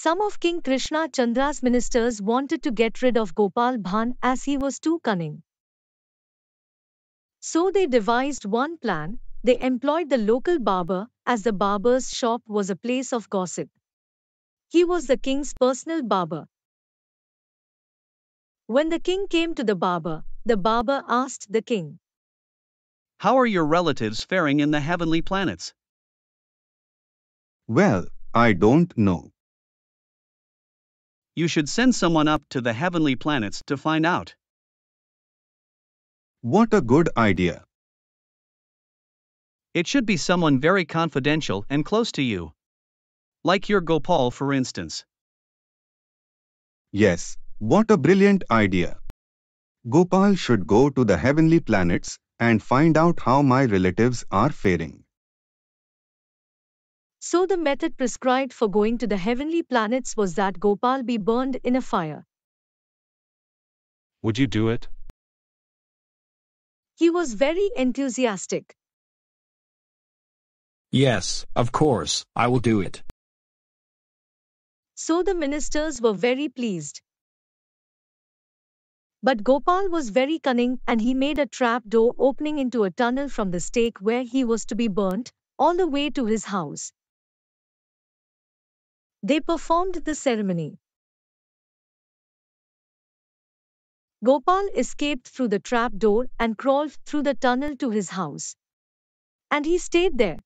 Some of King Krishna Chandra's ministers wanted to get rid of Gopal Bhar as he was too cunning. So they devised one plan, they employed the local barber, as the barber's shop was a place of gossip. He was the king's personal barber. When the king came to the barber, the barber asked the king, How are your relatives faring in the heavenly planets? Well, I don't know. You should send someone up to the heavenly planets to find out. What a good idea. It should be someone very confidential and close to you. Like your Gopal, for instance. Yes, what a brilliant idea. Gopal should go to the heavenly planets and find out how my relatives are faring. So the method prescribed for going to the heavenly planets was that Gopal be burned in a fire. Would you do it? He was very enthusiastic. Yes, of course, I will do it. So the ministers were very pleased. But Gopal was very cunning and he made a trap door opening into a tunnel from the stake where he was to be burnt, all the way to his house. They performed the ceremony. Gopal escaped through the trap door and crawled through the tunnel to his house. And he stayed there.